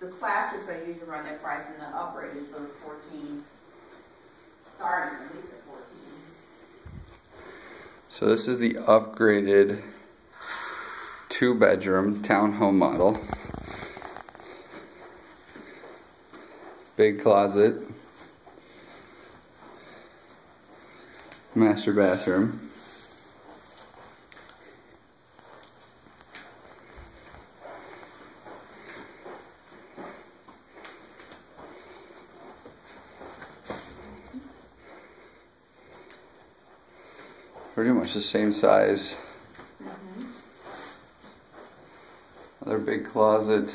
the classics are usually around that price and the upgraded are fourteen, starting at least at fourteen. So this is the upgraded two bedroom townhome model. Big closet. Master bathroom. Pretty much the same size. Mm-hmm. Another big closet.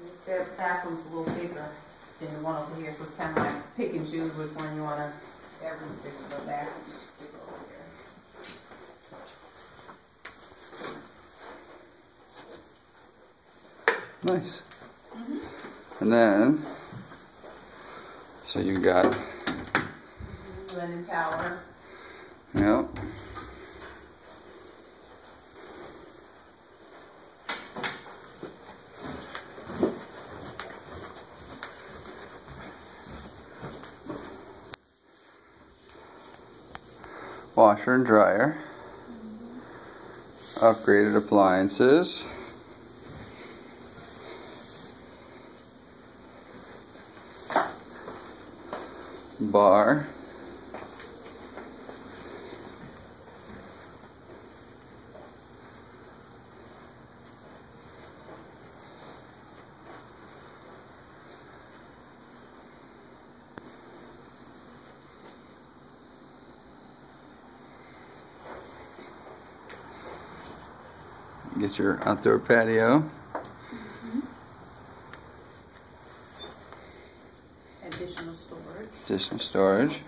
This bed- bathroom's a little bigger than the one over here, so it's kind of like pick and choose which one you bigger, but bathroom's bigger over here. Nice. And then, so you've got, Linen tower, yep. Washer and dryer. Mm-hmm. Upgraded appliances. Bar. Get your outdoor patio. Additional storage. Additional storage.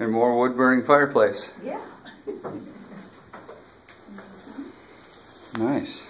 And more wood burning fireplace. Yeah. Nice.